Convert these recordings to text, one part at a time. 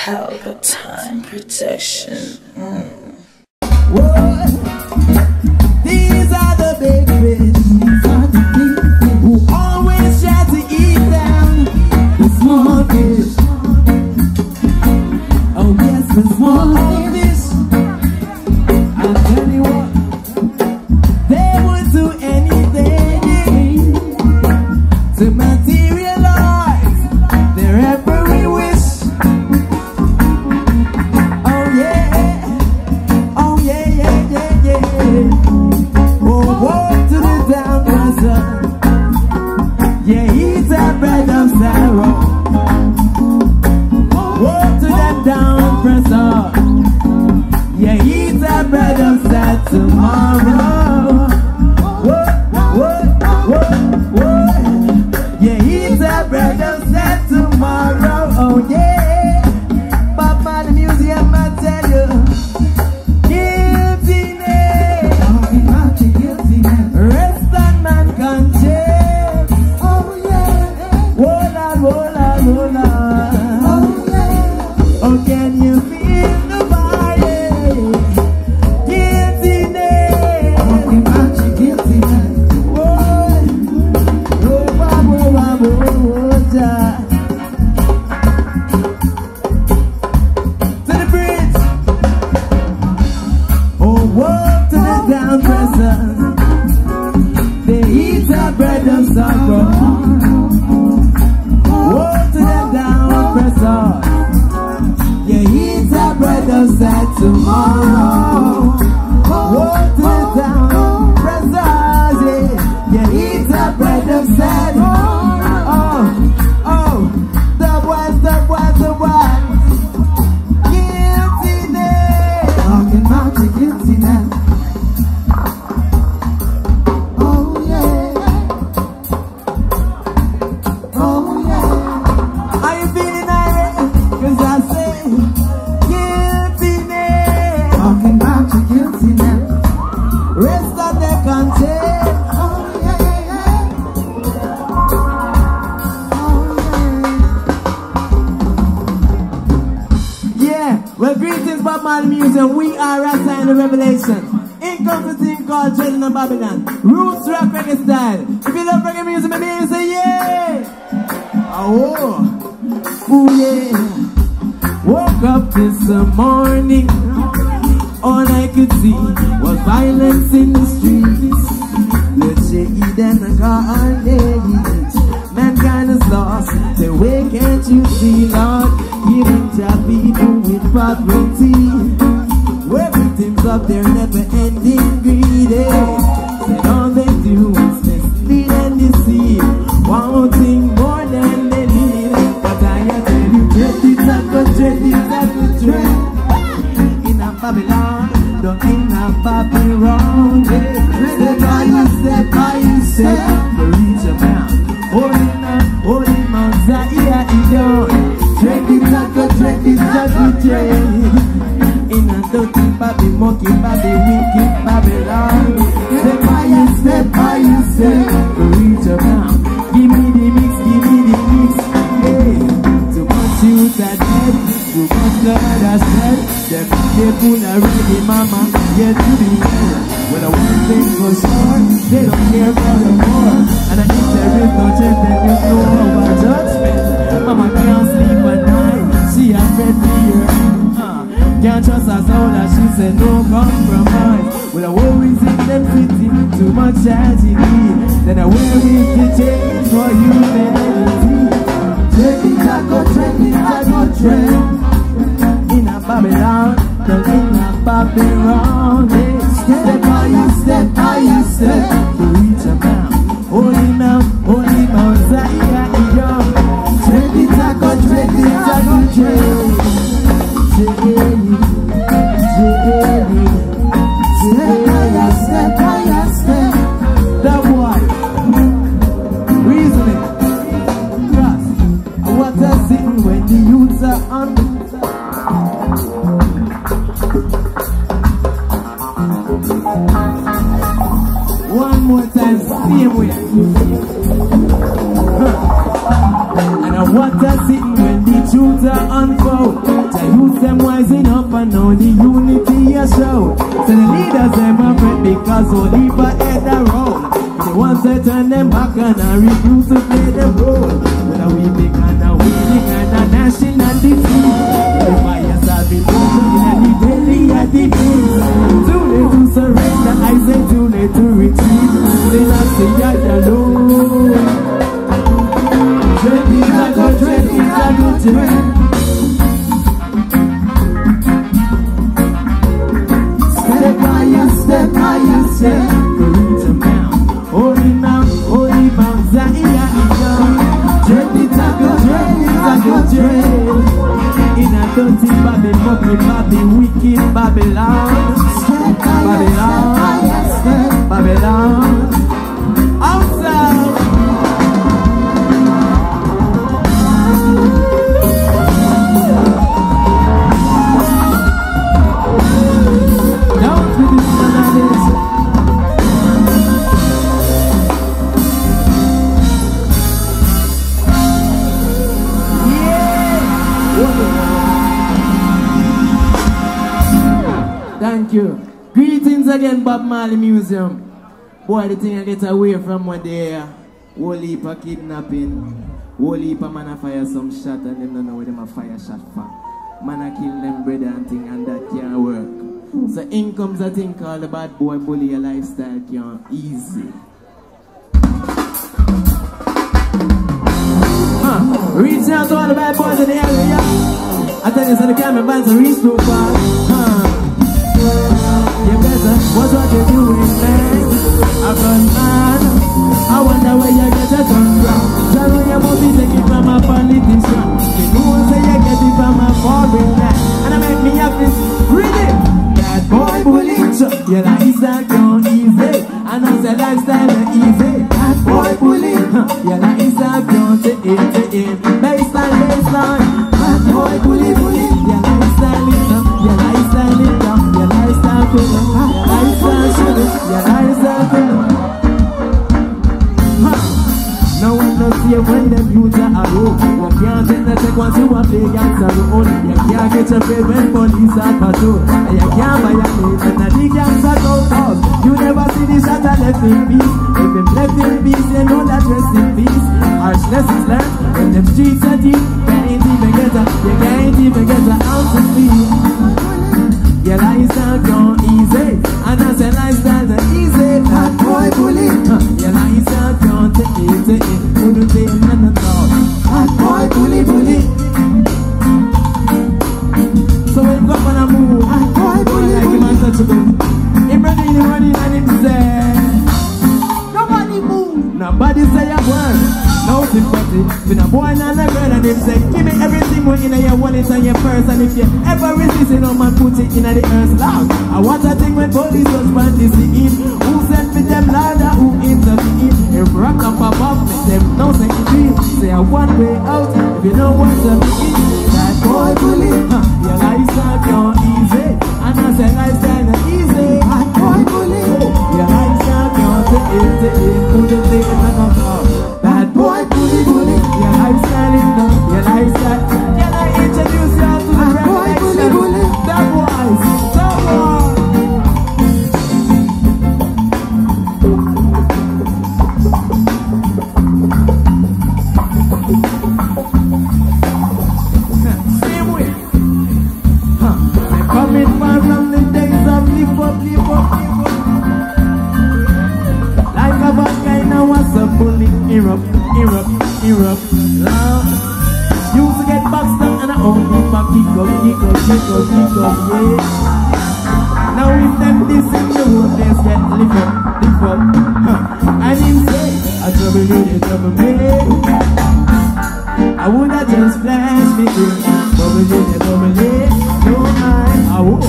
Palpatine protection. Mm. These are the big fish down Rasta in the Revelation. In comes a team called Children of Babylon. Roots rock reggae style. If you love reggae music, maybe you say yeah. Oh, ooh yeah. Woke up this morning. All I could see was violence in the streets. Let's Eden carnage. Mankind is lost. The way can't you see, Lord? Giving to people with poverty. Of their never ending greed. And all they do is mislead and deceive. Wanting more than they need. But I tell you, dread is a good dread is a good dread in a Babylon, don't in a Babylon. Step by step by step to reach a man. Holding on, holding on, Zaya, Idon. Dread is a good dread is a good. Monkey Babby, wicked Babylon. Can't trust her soul, that she said no compromise. Well, the worries in them city, too much tragedy. Then I wear it to change for humanity. Trending taco, trending taco, trend In a Babylon, the in a Babylon yeah. Step by step by step To reach a man And I want to sing when the truth future unfold. The youth them rising up and now the unity a show. So the leaders them afraid because only for head a roll. The ones that turn them back and I refuse to play the role. But we big and a winning and a nationality. The fires have been burning and the daily at the gates. Too late to surrender, I say too late to retreat. Then I say I alone. Dread is a good dread, is a good dread. Thank you. Greetings again, Bob Marley Museum. Boy, the thing I get away from one day, whole heap of kidnapping, whole heap of man a fire some shot and them don't know where them a fire shot for. Man a kill them brother and thing and that can't work. So in comes a thing called the bad boy bully a lifestyle can't easy. Huh. Reach out to all the bad boys in the area. I tell you, so the camera bands are reach too far. Huh. You better watch what you're doing, man. Gun man. I wonder where you get your gun from. Sharon, you must be taking from a politician. You know say you get it from a foreign man. And I make me happy. Read it. That boy bully. Your lifestyle gone easy. I say lifestyle ain't easy. That boy bully. Your lifestyle gone to in, to in. And peace If him left in peace, you know that rest in peace Harsh lessons learned when them streets are deep Can't even get a, you can't even get a ounce of sleep your lifestyle gone easy, and I say lifestyle not easy. Bad boy bully, your lifestyle gone to to it. Couldn't take none of thought. Bad boy bully, bully. So when governor move, bad boy bully, like him untouchable. Him running, him running, and him word. No sympathy, been a boy and a girl and him say Give me everything when in your wallet and your purse And if you ever resist it, no man put it in the earth. Loud I want a thing when police husband is the in Who sent me them ladder, who intervene If rock up above me, them no say it real Say a one way out, if you know what's up in That boy bully, huh, your lifestyle not easy. And I say lifestyle not easy. That boy bully, your lifestyle not easy. Couldn't take it none of erupt, erupt Love. Used to get boxed up and I only for kick up, kick up, kick up, kick up, yeah. Now if them this in the world they get lift up, lift up. And him say, I trouble you, they trouble me. I would have just flash me through Bubble you, they bubble it No mind, I would.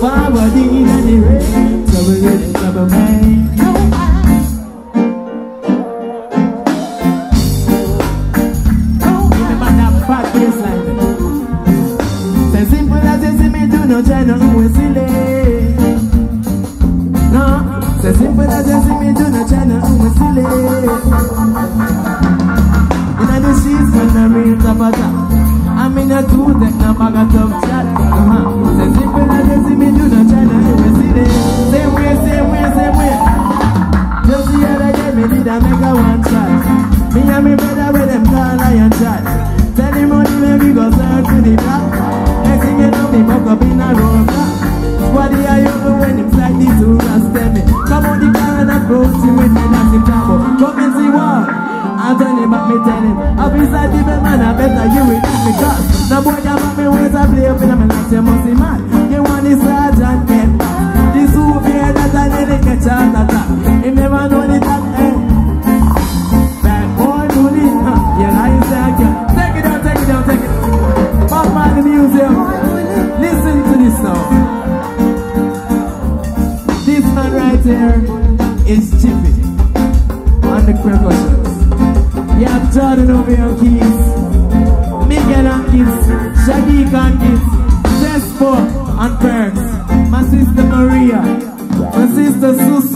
Forward in the rain Trouble you, they trouble me on the car and approach him with me that's him trouble. Come and see what. I tell him, but me tell him I'll be side the man, I better you will eat me cause Now boy, you want me ways I play up in my life, you must be mad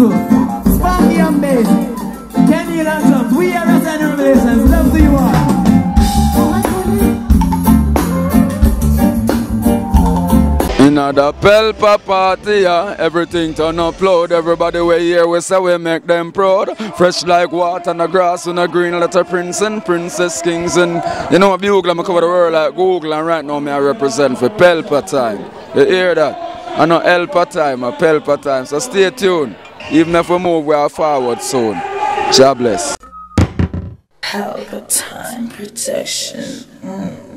Susu, Sparky on bass, Kenny drums. We are. Love to you all. In the Pelpa party, yeah, everything turn upload. Everybody we here, we say we make them proud. Fresh like water on the grass on the green, letter prince and princess kings. And you know, Bugle, I'm cover the world like Google, and right now me I represent for Pelpa time. You hear that? I know Elpa time, a Pelpa time. So stay tuned. Even if we move, we are forward soon. God bless. Help time protection. Mm.